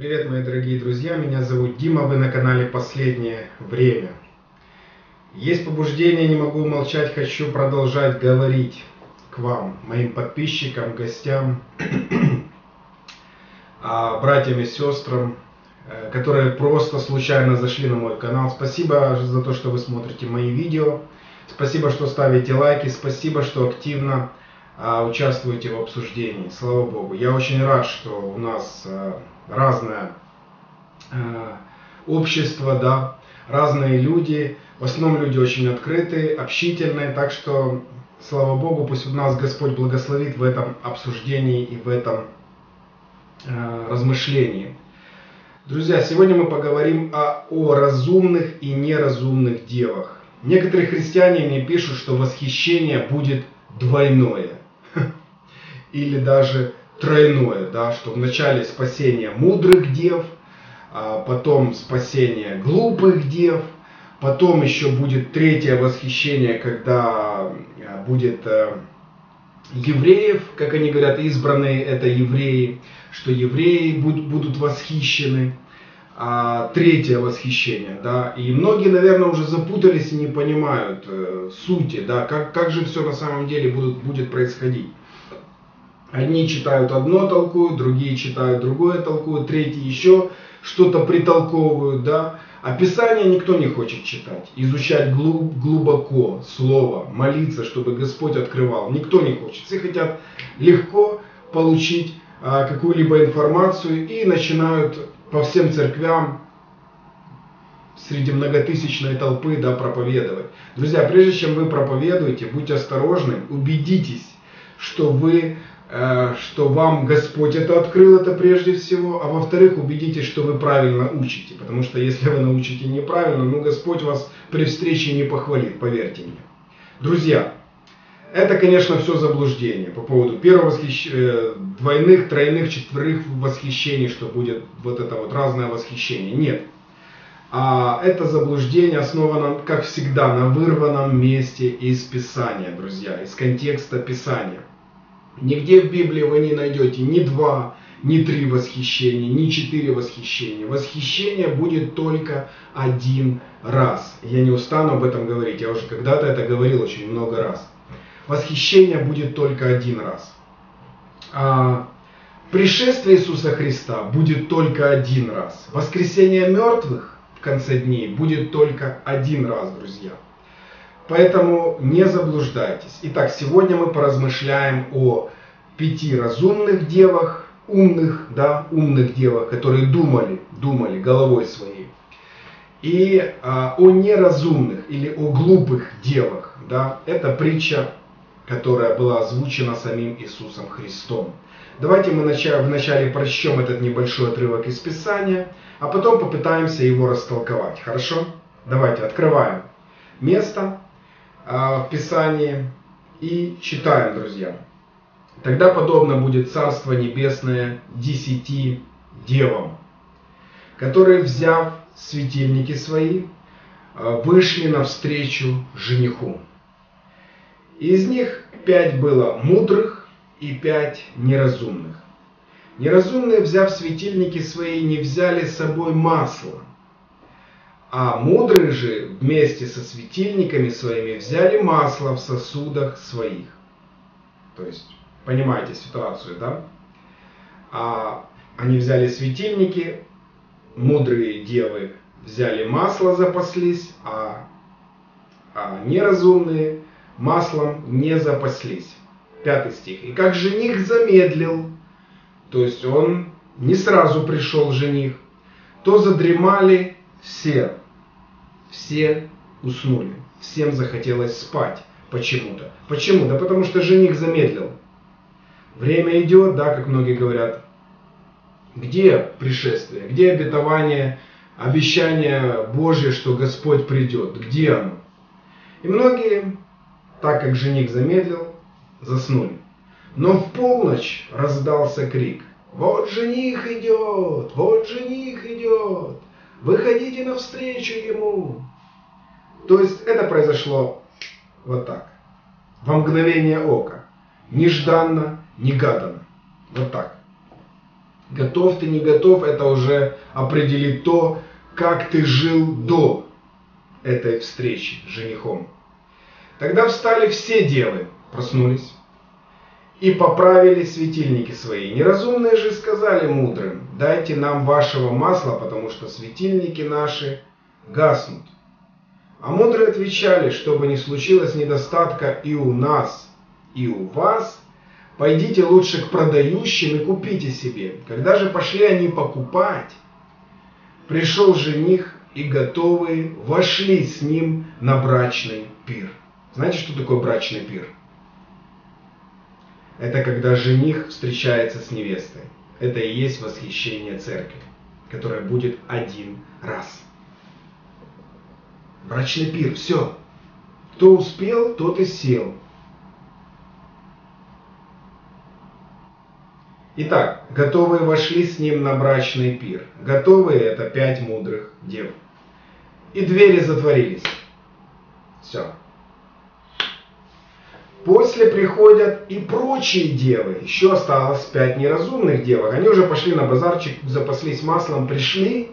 Привет, мои дорогие друзья, меня зовут Дима, вы на канале Последнее время. Есть побуждение, не могу молчать, хочу продолжать говорить к вам, моим подписчикам, гостям, а, братьям и сестрам, э, которые просто случайно зашли на мой канал. Спасибо за то, что вы смотрите мои видео. Спасибо, что ставите лайки. Спасибо, что активно а, участвуете в обсуждении. Слава Богу. Я очень рад, что у нас а, разное а, общество, да, разные люди. В основном люди очень открытые, общительные. Так что, слава Богу, пусть у нас Господь благословит в этом обсуждении и в этом размышлении. Друзья, сегодня мы поговорим о, о разумных и неразумных девах. Некоторые христиане мне пишут, что восхищение будет двойное. Или даже тройное, да, что вначале спасение мудрых дев, а потом спасение глупых дев, потом еще будет третье восхищение, когда а, будет э, евреев, как они говорят, избранные это евреи, что евреи будут восхищены а, третье восхищение, да, и многие, наверное, уже запутались и не понимают э, сути, да, как, как же все на самом деле будут, будет происходить. Одни читают одно, толкуют, другие читают другое, толкуют, третьи еще что-то притолковывают, да. А Писание никто не хочет читать, изучать глуб, глубоко Слово, молиться, чтобы Господь открывал. Никто не хочет. Все хотят легко получить а, какую-либо информацию и начинают по всем церквям среди многотысячной толпы да, проповедовать. Друзья, прежде чем вы проповедуете, будьте осторожны, убедитесь, что вы что вам Господь это открыл, это прежде всего, а во-вторых, убедитесь, что вы правильно учите, потому что если вы научите неправильно, ну Господь вас при встрече не похвалит, поверьте мне. Друзья, это, конечно, все заблуждение по поводу первого восхищ... Э, двойных, тройных, четверых восхищений, что будет вот это вот разное восхищение. Нет. А это заблуждение основано, как всегда, на вырванном месте из Писания, друзья, из контекста Писания. Нигде в Библии вы не найдете ни два, ни три восхищения, ни четыре восхищения. Восхищение будет только один раз. Я не устану об этом говорить, я уже когда-то это говорил очень много раз восхищение будет только один раз. А пришествие Иисуса Христа будет только один раз. Воскресение мертвых в конце дней будет только один раз, друзья. Поэтому не заблуждайтесь. Итак, сегодня мы поразмышляем о пяти разумных девах, умных, да, умных девах, которые думали, думали головой своей. И а, о неразумных или о глупых девах. Да, это притча которая была озвучена самим Иисусом Христом. Давайте мы вначале прочтем этот небольшой отрывок из Писания, а потом попытаемся его растолковать. Хорошо? Давайте открываем место в Писании и читаем, друзья. Тогда подобно будет Царство Небесное десяти девам, которые, взяв светильники свои, вышли навстречу жениху. Из них пять было мудрых и пять неразумных. Неразумные, взяв светильники свои, не взяли с собой масло. А мудрые же вместе со светильниками своими взяли масло в сосудах своих. То есть, понимаете ситуацию, да? А они взяли светильники, мудрые девы взяли масло, запаслись, а, а неразумные маслом не запаслись. Пятый стих. И как жених замедлил, то есть он не сразу пришел жених, то задремали все. Все уснули. Всем захотелось спать почему-то. Почему? Да потому что жених замедлил. Время идет, да, как многие говорят. Где пришествие? Где обетование, обещание Божье, что Господь придет? Где оно? И многие так как жених замедлил, заснули. Но в полночь раздался крик. Вот жених идет, вот жених идет, выходите навстречу ему. То есть это произошло вот так, во мгновение ока, нежданно, негаданно, вот так. Готов ты, не готов, это уже определит то, как ты жил до этой встречи с женихом. Тогда встали все девы, проснулись, и поправили светильники свои. Неразумные же сказали мудрым, дайте нам вашего масла, потому что светильники наши гаснут. А мудрые отвечали, чтобы не случилось недостатка и у нас, и у вас, пойдите лучше к продающим и купите себе. Когда же пошли они покупать, пришел жених, и готовые вошли с ним на брачный пир. Знаете, что такое брачный пир? Это когда жених встречается с невестой. Это и есть восхищение церкви, которое будет один раз. Брачный пир, все. Кто успел, тот и сел. Итак, готовые вошли с ним на брачный пир. Готовые это пять мудрых дев. И двери затворились. Все. После приходят и прочие девы. Еще осталось пять неразумных девок. Они уже пошли на базарчик, запаслись маслом, пришли.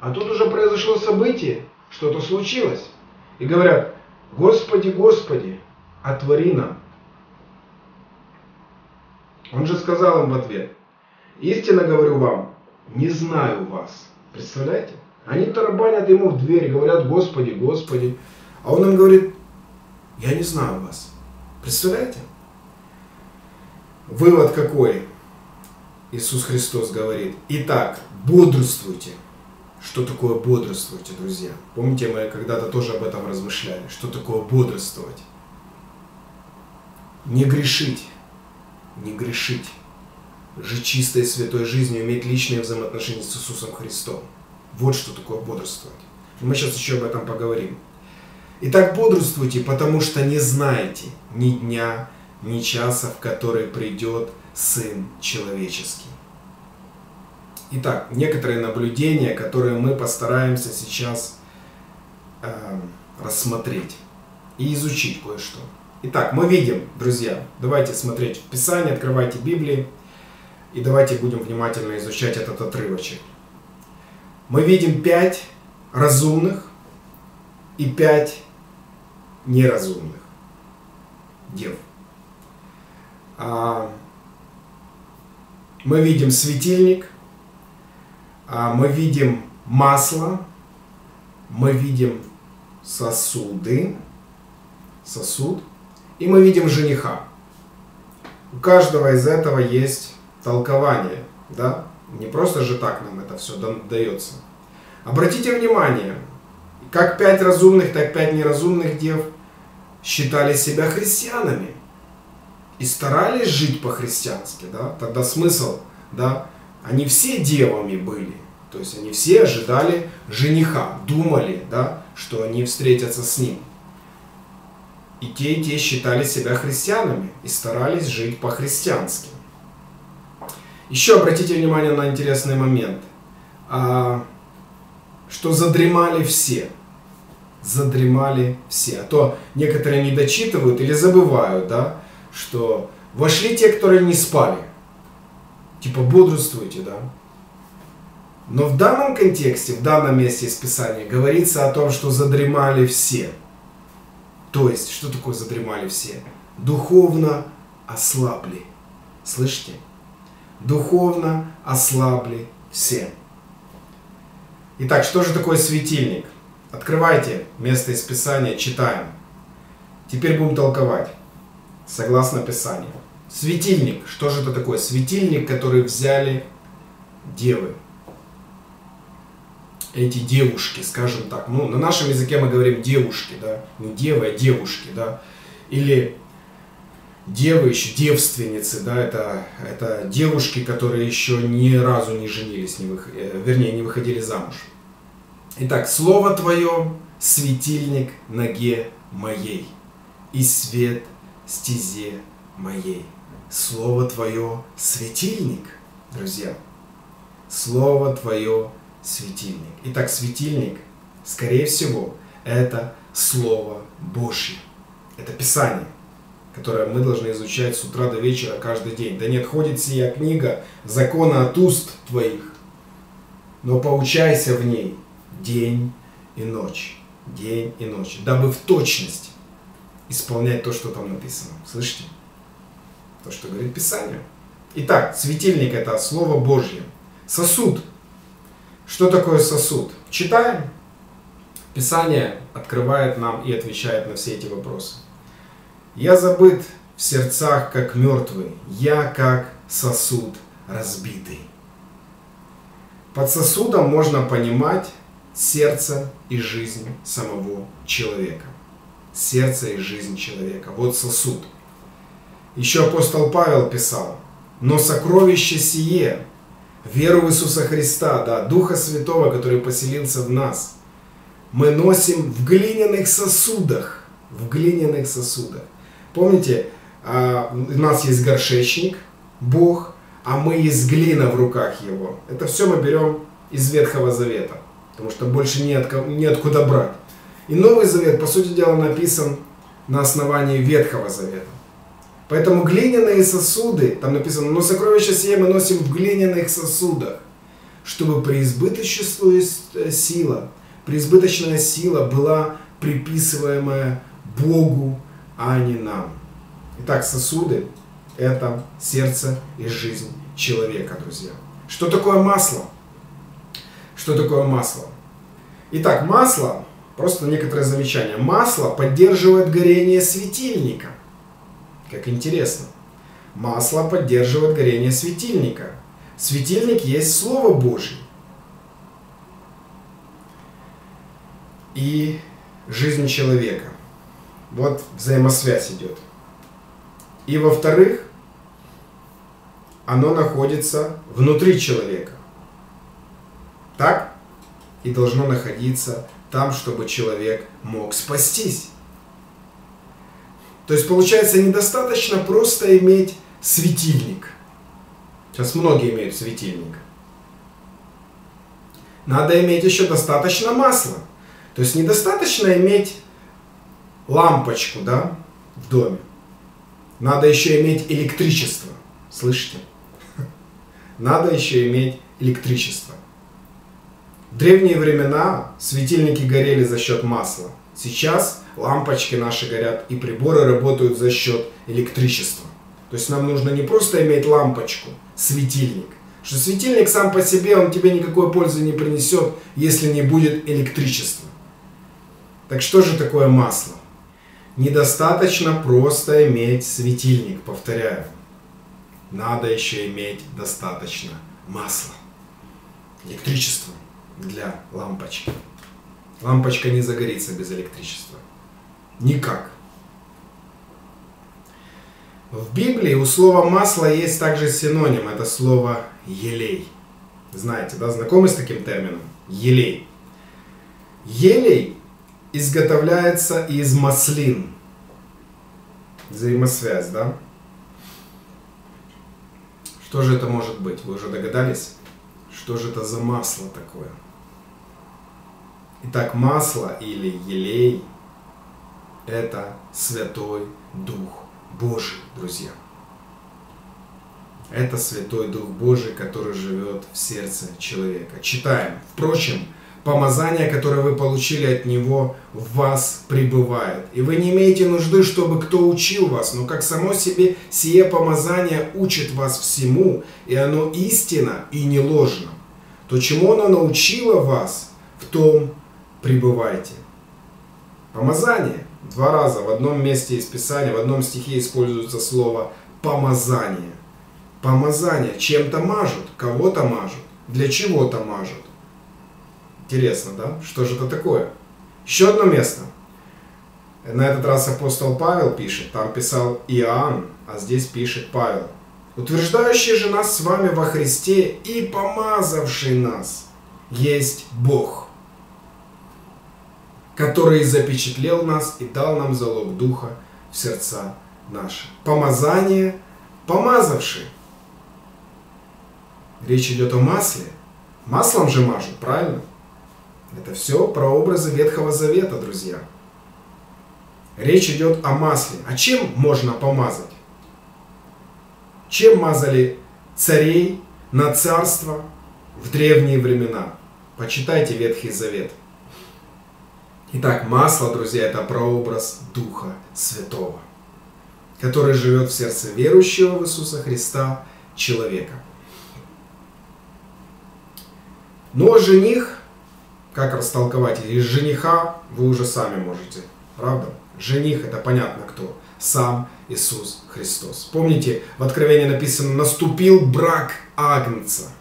А тут уже произошло событие, что-то случилось. И говорят, Господи, Господи, отвори нам. Он же сказал им в ответ, истинно говорю вам, не знаю вас. Представляете? Они тарабанят ему в дверь, говорят, Господи, Господи. А он им говорит, я не знаю вас. Представляете? Вывод какой? Иисус Христос говорит, итак, бодрствуйте. Что такое бодрствуйте, друзья? Помните, мы когда-то тоже об этом размышляли. Что такое бодрствовать? Не грешить. Не грешить. Жить чистой святой жизнью, иметь личные взаимоотношения с Иисусом Христом. Вот что такое бодрствовать. Мы сейчас еще об этом поговорим. Итак, бодрствуйте, потому что не знаете ни дня, ни часа, в который придет Сын Человеческий. Итак, некоторые наблюдения, которые мы постараемся сейчас э, рассмотреть и изучить кое-что. Итак, мы видим, друзья, давайте смотреть в Писание, открывайте Библии и давайте будем внимательно изучать этот отрывочек. Мы видим пять разумных и пять неразумных дев. А, мы видим светильник, а, мы видим масло, мы видим сосуды, сосуд, и мы видим жениха. У каждого из этого есть толкование, да? Не просто же так нам это все дается. Обратите внимание, как пять разумных, так пять неразумных дев считали себя христианами и старались жить по-христиански, да, тогда смысл, да, они все девами были, то есть они все ожидали жениха, думали, да, что они встретятся с ним. И те, и те считали себя христианами и старались жить по-христиански. Еще обратите внимание на интересный момент, а, что задремали все – задремали все. А то некоторые не дочитывают или забывают, да, что вошли те, которые не спали. Типа бодрствуйте, да. Но в данном контексте, в данном месте из Писания говорится о том, что задремали все. То есть, что такое задремали все? Духовно ослабли. Слышите? Духовно ослабли все. Итак, что же такое светильник? Открывайте место из Писания, читаем. Теперь будем толковать, согласно Писанию. Светильник. Что же это такое? Светильник, который взяли девы. Эти девушки, скажем так. Ну, на нашем языке мы говорим девушки, да. Не девы, а девушки, да. Или девы, еще девственницы, да, это, это девушки, которые еще ни разу не женились, не вых... Э, вернее, не выходили замуж. Итак, Слово Твое – светильник ноге моей и свет стезе моей. Слово Твое – светильник, друзья. Слово Твое – светильник. Итак, светильник, скорее всего, это Слово Божье. Это Писание, которое мы должны изучать с утра до вечера каждый день. Да не отходит сия книга закона от уст твоих, но поучайся в ней день и ночь, день и ночь, дабы в точности исполнять то, что там написано. Слышите? То, что говорит Писание. Итак, светильник это Слово Божье. Сосуд. Что такое сосуд? Читаем. Писание открывает нам и отвечает на все эти вопросы. Я забыт в сердцах, как мертвый, я как сосуд разбитый. Под сосудом можно понимать сердце и жизнь самого человека. Сердце и жизнь человека. Вот сосуд. Еще апостол Павел писал, но сокровище сие, веру в Иисуса Христа, да, Духа Святого, который поселился в нас – мы носим в глиняных сосудах. В глиняных сосудах. Помните, а, у нас есть горшечник, Бог, а мы из глина в руках Его. Это все мы берем из Ветхого Завета, потому что больше нет, неоткуда брать. И Новый Завет, по сути дела, написан на основании Ветхого Завета. Поэтому глиняные сосуды, там написано, но сокровища сие мы носим в глиняных сосудах, чтобы преизбыточествует сила – преизбыточная сила была приписываемая Богу, а не нам. Итак, сосуды – это сердце и жизнь человека, друзья. Что такое масло? Что такое масло? Итак, масло, просто некоторое замечание. Масло поддерживает горение светильника. Как интересно. Масло поддерживает горение светильника. Светильник есть Слово Божье. и жизнь человека. Вот взаимосвязь идет. И во-вторых, оно находится внутри человека. Так? И должно находиться там, чтобы человек мог спастись. То есть получается недостаточно просто иметь светильник. Сейчас многие имеют светильник. Надо иметь еще достаточно масла. То есть недостаточно иметь лампочку да, в доме. Надо еще иметь электричество. Слышите? Надо еще иметь электричество. Древние времена светильники горели за счет масла. Сейчас лампочки наши горят и приборы работают за счет электричества. То есть нам нужно не просто иметь лампочку, светильник. Что светильник сам по себе, он тебе никакой пользы не принесет, если не будет электричества. Так что же такое масло? Недостаточно просто иметь светильник, повторяю. Надо еще иметь достаточно масла. Электричество для лампочки. Лампочка не загорится без электричества. Никак. В Библии у слова масло есть также синоним. Это слово елей. Знаете, да, знакомы с таким термином? Елей. Елей изготовляется из маслин. Взаимосвязь, да? Что же это может быть? Вы уже догадались? Что же это за масло такое? Итак, масло или елей – это Святой Дух Божий, друзья. Это Святой Дух Божий, который живет в сердце человека. Читаем. Впрочем, помазание, которое вы получили от Него, в вас пребывает. И вы не имеете нужды, чтобы кто учил вас, но как само себе сие помазание учит вас всему, и оно истина и не ложно. То, чему оно научило вас, в том пребывайте. Помазание. Два раза в одном месте из Писания, в одном стихе используется слово помазание. Помазание. Чем-то мажут, кого-то мажут, для чего-то мажут. Интересно, да? Что же это такое? Еще одно место. На этот раз апостол Павел пишет, там писал Иоанн, а здесь пишет Павел. Утверждающий же нас с вами во Христе и помазавший нас есть Бог, который запечатлел нас и дал нам залог Духа в сердца наши. Помазание, помазавший. Речь идет о масле. Маслом же мажут, правильно? Это все про образы Ветхого Завета, друзья. Речь идет о масле. А чем можно помазать? Чем мазали царей на царство в древние времена? Почитайте Ветхий Завет. Итак, масло, друзья, это прообраз Духа Святого, который живет в сердце верующего в Иисуса Христа человека. Но жених, как растолковать, из жениха вы уже сами можете, правда? Жених это понятно кто, сам Иисус Христос. Помните, в Откровении написано, наступил брак Агнца.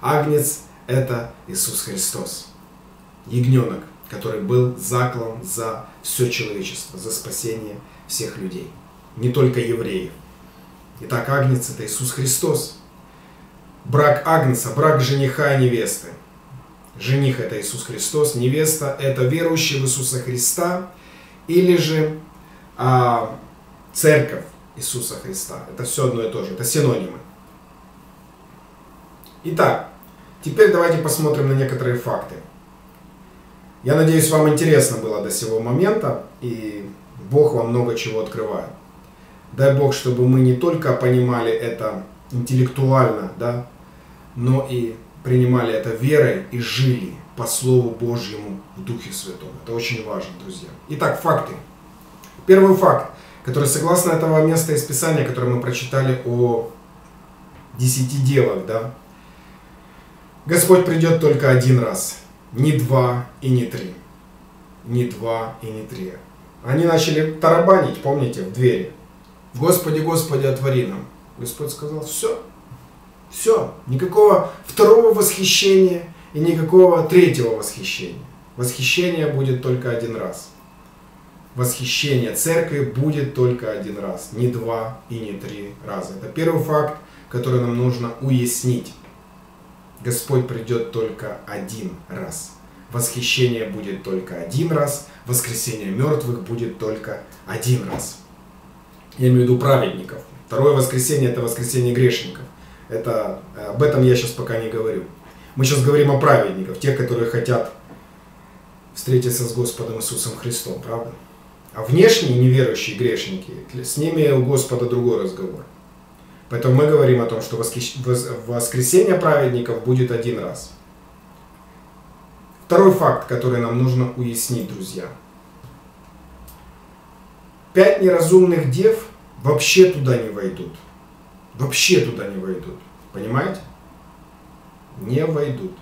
Агнец это Иисус Христос, ягненок, который был заклан за все человечество, за спасение всех людей, не только евреев. Итак, Агнец это Иисус Христос. Брак Агнца, брак жениха и невесты. Жених это Иисус Христос, невеста это верующий в Иисуса Христа или же а, церковь Иисуса Христа. Это все одно и то же, это синонимы. Итак, теперь давайте посмотрим на некоторые факты. Я надеюсь, вам интересно было до сего момента, и Бог вам много чего открывает. Дай Бог, чтобы мы не только понимали это интеллектуально, да, но и принимали это верой и жили по Слову Божьему в Духе Святом. Это очень важно, друзья. Итак, факты. Первый факт, который согласно этого места из Писания, которое мы прочитали о десяти девах, да, Господь придет только один раз, не два и не три. Не два и не три. Они начали тарабанить, помните, в двери. Господи, Господи, отвори нам. Господь сказал, все, все, никакого второго восхищения и никакого третьего восхищения. Восхищение будет только один раз. Восхищение церкви будет только один раз, не два и не три раза. Это первый факт, который нам нужно уяснить. Господь придет только один раз. Восхищение будет только один раз, воскресение мертвых будет только один раз. Я имею в виду праведников. Второе воскресенье это воскресенье грешников. Это, э, об этом я сейчас пока не говорю. Мы сейчас говорим о праведниках, тех, которые хотят встретиться с Господом Иисусом Христом, правда? А внешние неверующие грешники, с ними у Господа другой разговор. Поэтому мы говорим о том, что воскресение праведников будет один раз. Второй факт, который нам нужно уяснить, друзья. Пять неразумных дев вообще туда не войдут вообще туда не войдут. Понимаете? Не войдут.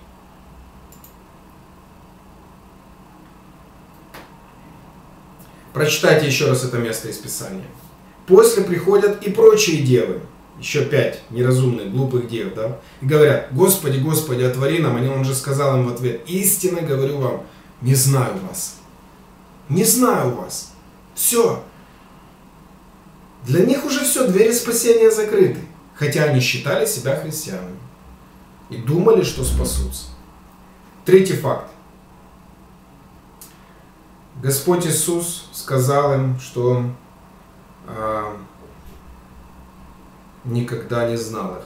Прочитайте еще раз это место из Писания. После приходят и прочие девы, еще пять неразумных, глупых дев, да, и говорят, Господи, Господи, отвори нам, и он же сказал им в ответ, истинно говорю вам, не знаю вас, не знаю вас, все, для них уже все, двери спасения закрыты. Хотя они считали себя христианами. И думали, что спасутся. Третий факт. Господь Иисус сказал им, что Он э, никогда не знал их.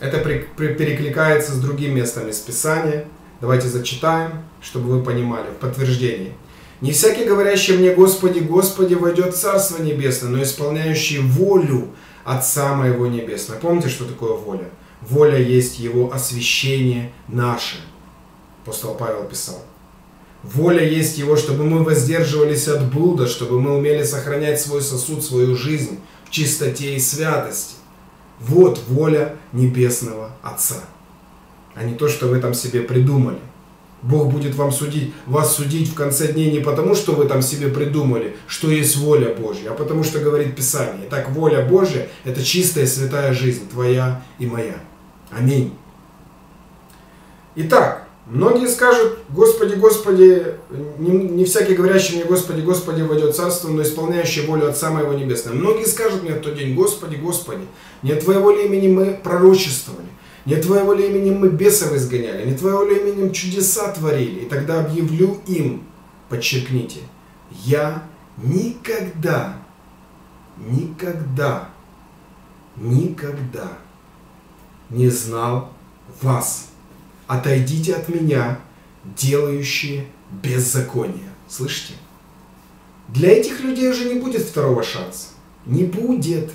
Это при, при, перекликается с другим местом из Писания. Давайте зачитаем, чтобы вы понимали, в подтверждении. Не всякий, говорящий мне, Господи, Господи, войдет в Царство Небесное, но исполняющий волю Отца Моего Небесного. Помните, что такое воля? Воля есть Его освящение наше. Апостол Павел писал. Воля есть Его, чтобы мы воздерживались от блуда, чтобы мы умели сохранять свой сосуд, свою жизнь чистоте и святости. Вот воля Небесного Отца, а не то, что вы там себе придумали. Бог будет вам судить, вас судить в конце дней не потому, что вы там себе придумали, что есть воля Божья, а потому что говорит Писание. Итак, воля Божья – это чистая святая жизнь, твоя и моя. Аминь. Итак, многие скажут, Господи, Господи, не, не всякий говорящий мне, Господи, Господи, войдет царство, но исполняющий волю Отца Моего Небесного. Многие скажут мне в тот день, Господи, Господи, не Твоего ли имени мы пророчествовали, не Твоего ли именем мы бесов изгоняли, не Твоего ли именем чудеса творили. И тогда объявлю им, подчеркните, я никогда, никогда, никогда не знал вас. Отойдите от меня, делающие беззаконие. Слышите? Для этих людей уже не будет второго шанса. Не будет.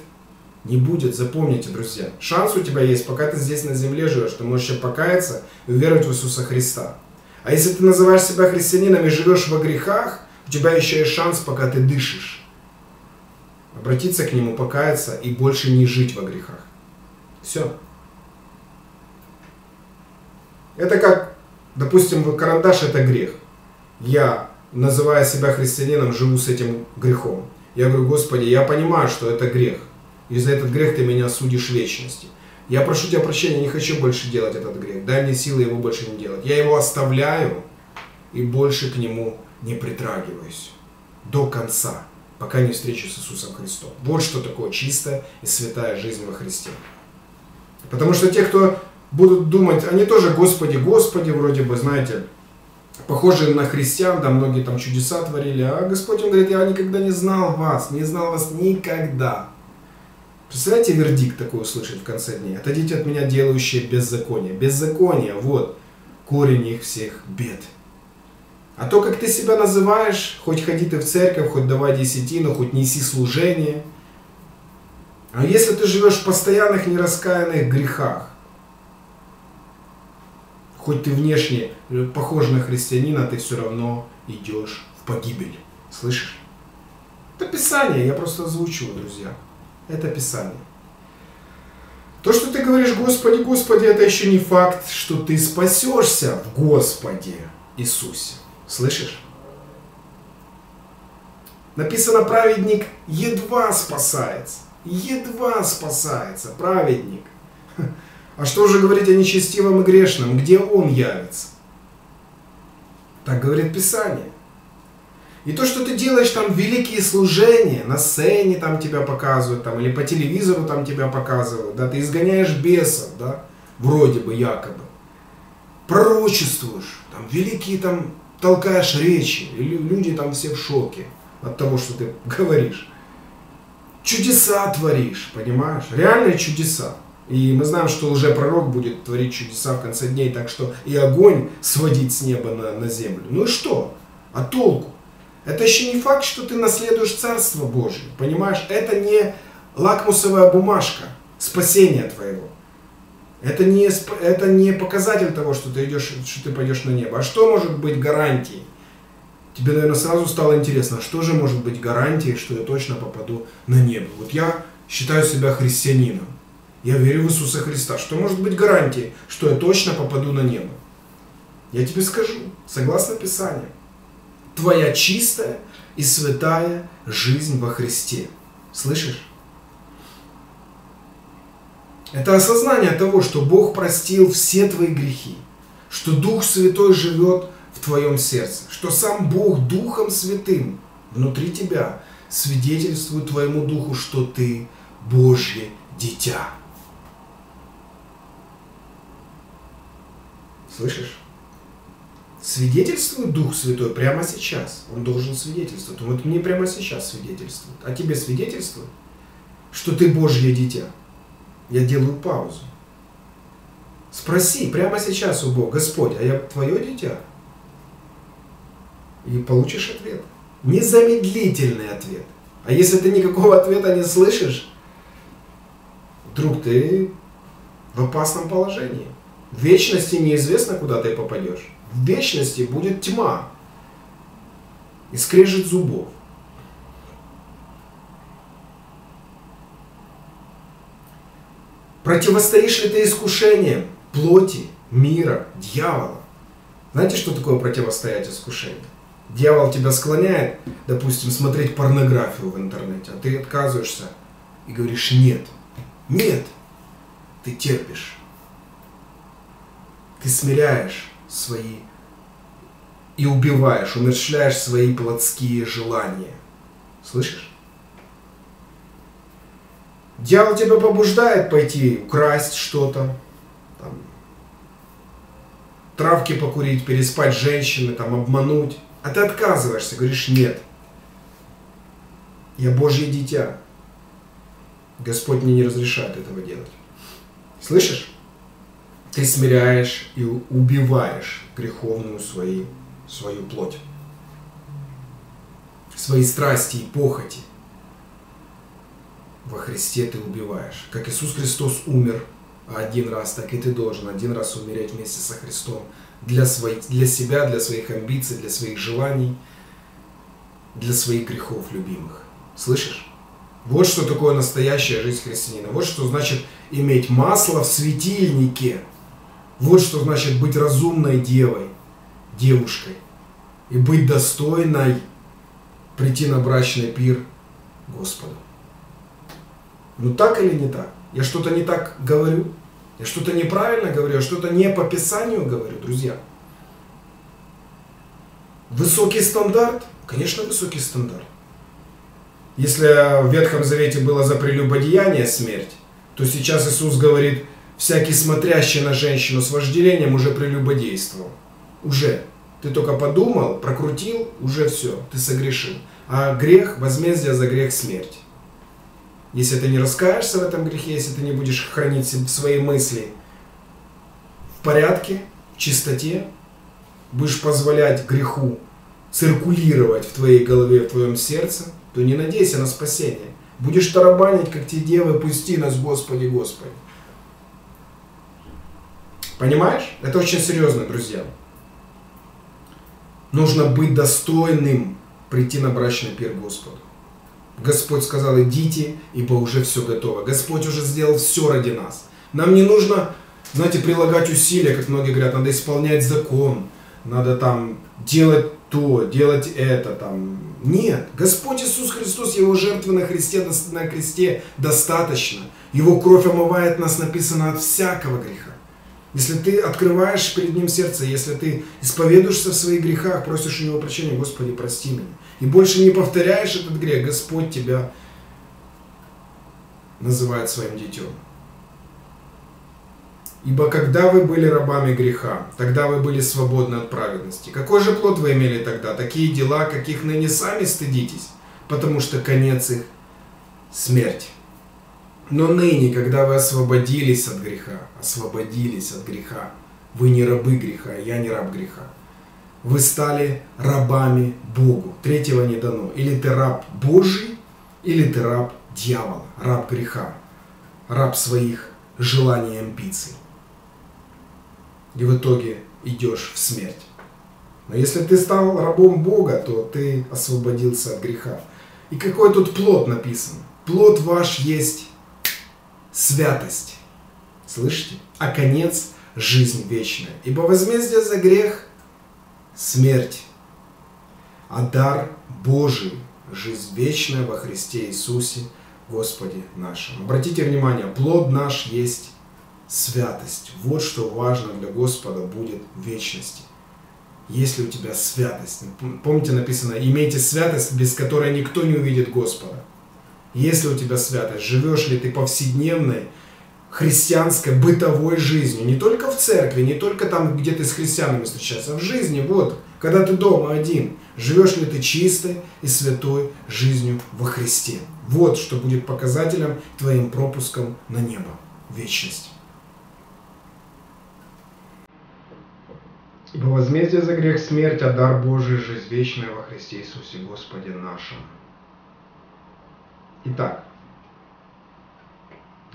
Не будет, запомните, друзья. Шанс у тебя есть, пока ты здесь на земле живешь. Ты можешь еще покаяться и уверовать в Иисуса Христа. А если ты называешь себя христианином и живешь во грехах, у тебя еще есть шанс, пока ты дышишь. Обратиться к Нему, покаяться и больше не жить во грехах. Все. Это как, допустим, карандаш это грех. Я, называя себя христианином, живу с этим грехом. Я говорю, Господи, я понимаю, что это грех. И за этот грех ты меня судишь вечности. Я прошу тебя прощения, не хочу больше делать этот грех. Дай мне силы его больше не делать. Я его оставляю и больше к нему не притрагиваюсь. До конца, пока не встречусь с Иисусом Христом. Вот что такое чистая и святая жизнь во Христе. Потому что те, кто будут думать, они тоже Господи, Господи, вроде бы, знаете, похожие на христиан, да, многие там чудеса творили, а Господь он говорит, я никогда не знал вас, не знал вас никогда. Представляете, вердикт такой услышать в конце дней? Отойдите от меня, делающие беззаконие. Беззаконие, вот, корень их всех бед. А то, как ты себя называешь, хоть ходи ты в церковь, хоть давай десятину, хоть неси служение. А если ты живешь в постоянных нераскаянных грехах, хоть ты внешне похож на христианина, ты все равно идешь в погибель. Слышишь? Это Писание, я просто озвучиваю, друзья. Это Писание. То, что ты говоришь, Господи, Господи, это еще не факт, что ты спасешься в Господе Иисусе. Слышишь? Написано, праведник едва спасается. Едва спасается праведник. А что же говорить о нечестивом и грешном? Где он явится? Так говорит Писание. И то, что ты делаешь там великие служения, на сцене там тебя показывают, там, или по телевизору там тебя показывают, да, ты изгоняешь бесов, да, вроде бы, якобы, пророчествуешь, там, великие там, толкаешь речи, и люди там все в шоке от того, что ты говоришь. Чудеса творишь, понимаешь? Реальные чудеса. И мы знаем, что уже пророк будет творить чудеса в конце дней, так что и огонь сводить с неба на, на землю. Ну и что? А толку? Это еще не факт, что ты наследуешь Царство Божие. Понимаешь, это не лакмусовая бумажка спасения твоего. Это не, это не показатель того, что ты, идешь, что ты пойдешь на небо. А что может быть гарантией? Тебе, наверное, сразу стало интересно, что же может быть гарантией, что я точно попаду на небо? Вот я считаю себя христианином. Я верю в Иисуса Христа. Что может быть гарантией, что я точно попаду на небо? Я тебе скажу, согласно Писанию твоя чистая и святая жизнь во Христе. Слышишь? Это осознание того, что Бог простил все твои грехи, что Дух Святой живет в твоем сердце, что сам Бог Духом Святым внутри тебя свидетельствует твоему Духу, что ты Божье дитя. Слышишь? свидетельствует Дух Святой прямо сейчас. Он должен свидетельствовать. Вот мне прямо сейчас свидетельствует. А тебе свидетельствует, что ты Божье дитя. Я делаю паузу. Спроси прямо сейчас у Бога, Господь, а я твое дитя? И получишь ответ. Незамедлительный ответ. А если ты никакого ответа не слышишь, вдруг ты в опасном положении. В вечности неизвестно, куда ты попадешь в вечности будет тьма и скрежет зубов. Противостоишь ли ты искушениям плоти, мира, дьявола? Знаете, что такое противостоять искушению? Дьявол тебя склоняет, допустим, смотреть порнографию в интернете, а ты отказываешься и говоришь нет. Нет. Ты терпишь. Ты смиряешь свои и убиваешь, умерщвляешь свои плотские желания. Слышишь? Дьявол тебя побуждает пойти украсть что-то, там, травки покурить, переспать с женщиной, там, обмануть. А ты отказываешься, говоришь нет. Я Божье дитя. Господь мне не разрешает этого делать. Слышишь? Ты смиряешь и убиваешь греховную свою, свою плоть. свои страсти и похоти, во Христе ты убиваешь. Как Иисус Христос умер один раз, так и ты должен один раз умереть вместе со Христом для, своих, для себя, для своих амбиций, для своих желаний, для своих грехов любимых. Слышишь? Вот что такое настоящая жизнь христианина. Вот что значит иметь масло в светильнике. Вот что значит быть разумной девой, девушкой. И быть достойной прийти на брачный пир Господу. Ну так или не так? Я что-то не так говорю? Я что-то неправильно говорю? Я что-то не по Писанию говорю, друзья? Высокий стандарт? Конечно, высокий стандарт. Если в Ветхом Завете было за прелюбодеяние смерть, то сейчас Иисус говорит, всякий смотрящий на женщину с вожделением уже прелюбодействовал. Уже. Ты только подумал, прокрутил, уже все, ты согрешил. А грех, возмездие за грех смерть. Если ты не раскаешься в этом грехе, если ты не будешь хранить свои мысли в порядке, в чистоте, будешь позволять греху циркулировать в твоей голове, в твоем сердце, то не надейся на спасение. Будешь тарабанить, как те девы, пусти нас, Господи, Господи. Понимаешь? Это очень серьезно, друзья. Нужно быть достойным прийти на брачный пир Господу. Господь сказал, идите, ибо уже все готово. Господь уже сделал все ради нас. Нам не нужно, знаете, прилагать усилия, как многие говорят, надо исполнять закон, надо там делать то, делать это, там. Нет, Господь Иисус Христос, Его жертвы на, Христе, на кресте достаточно. Его кровь омывает нас, написано, от всякого греха. Если ты открываешь перед Ним сердце, если ты исповедуешься в своих грехах, просишь у Него прощения, Господи, прости меня. И больше не повторяешь этот грех, Господь тебя называет своим детем. Ибо когда вы были рабами греха, тогда вы были свободны от праведности. Какой же плод вы имели тогда? Такие дела, каких ныне сами стыдитесь, потому что конец их – смерть. Но ныне, когда вы освободились от греха, освободились от греха, вы не рабы греха, я не раб греха. Вы стали рабами Богу. Третьего не дано. Или ты раб Божий, или ты раб дьявола, раб греха, раб своих желаний и амбиций. И в итоге идешь в смерть. Но если ты стал рабом Бога, то ты освободился от греха. И какой тут плод написан? Плод ваш есть святость. Слышите? А конец – жизнь вечная. Ибо возмездие за грех – смерть. А дар Божий – жизнь вечная во Христе Иисусе, Господе нашем. Обратите внимание, плод наш есть святость. Вот что важно для Господа будет в вечности. Если у тебя святость. Помните написано, имейте святость, без которой никто не увидит Господа. Если у тебя святость, живешь ли ты повседневной, христианской, бытовой жизнью, не только в церкви, не только там, где ты с христианами встречаешься, а в жизни, вот, когда ты дома один, живешь ли ты чистой и святой жизнью во Христе. Вот что будет показателем твоим пропуском на небо, вечность. Ибо возмездие за грех смерть, а дар Божий жизнь вечная во Христе Иисусе Господе нашем. Итак,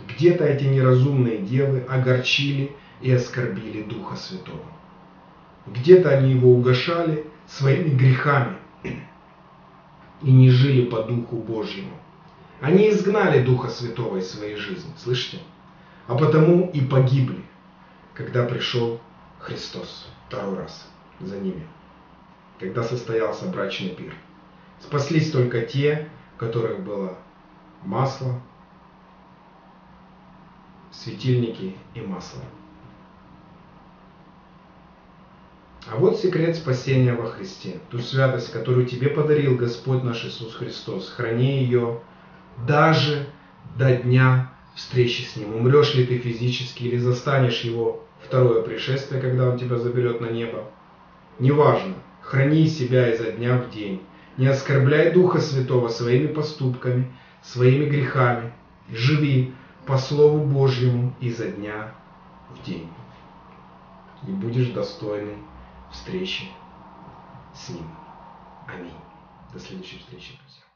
где-то эти неразумные девы огорчили и оскорбили Духа Святого. Где-то они его угошали своими грехами и не жили по Духу Божьему. Они изгнали Духа Святого из своей жизни, слышите? А потому и погибли, когда пришел Христос второй раз за ними, когда состоялся брачный пир. Спаслись только те, которых было масло, светильники и масло. А вот секрет спасения во Христе. Ту святость, которую тебе подарил Господь наш Иисус Христос. Храни ее даже до дня встречи с Ним. Умрешь ли ты физически или застанешь Его второе пришествие, когда Он тебя заберет на небо. Неважно, храни себя изо дня в день. Не оскорбляй Духа Святого своими поступками, своими грехами. Живи по Слову Божьему изо дня в день. И будешь достойный встречи с Ним. Аминь. До следующей встречи, друзья.